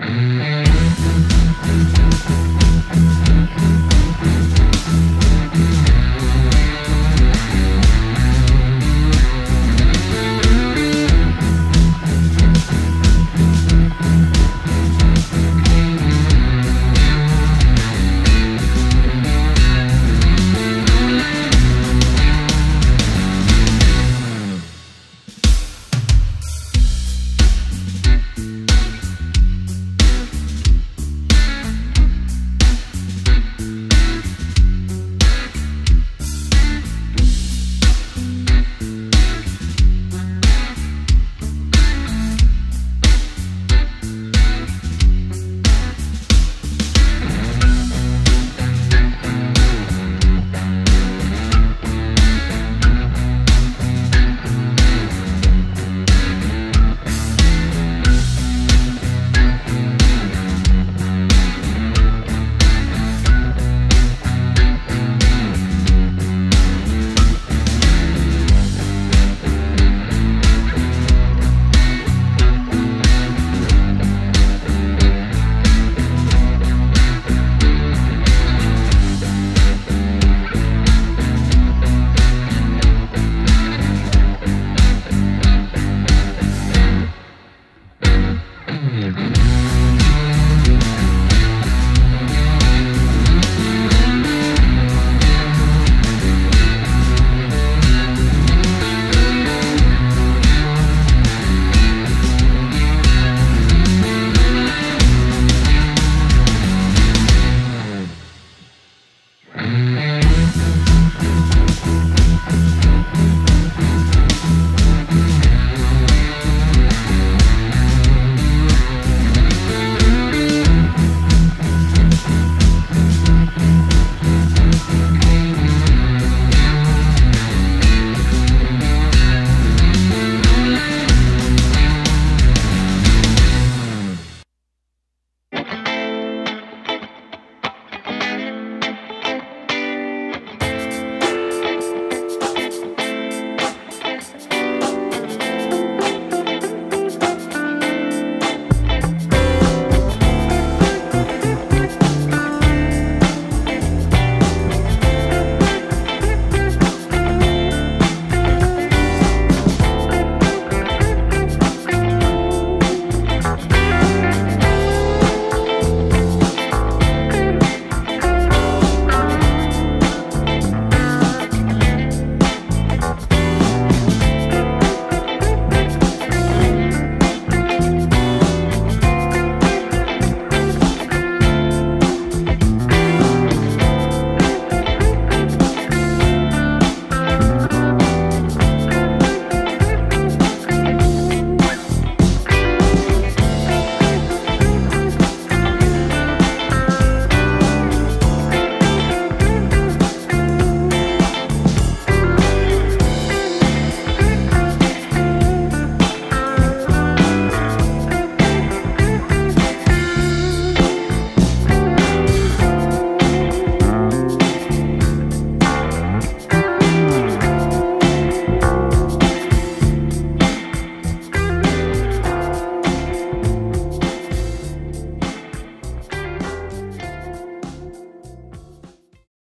Mm-hmm.